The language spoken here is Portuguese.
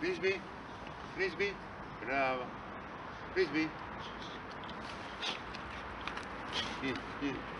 Frisbee, frisbee. Brava. Frisbee. Isso, isso.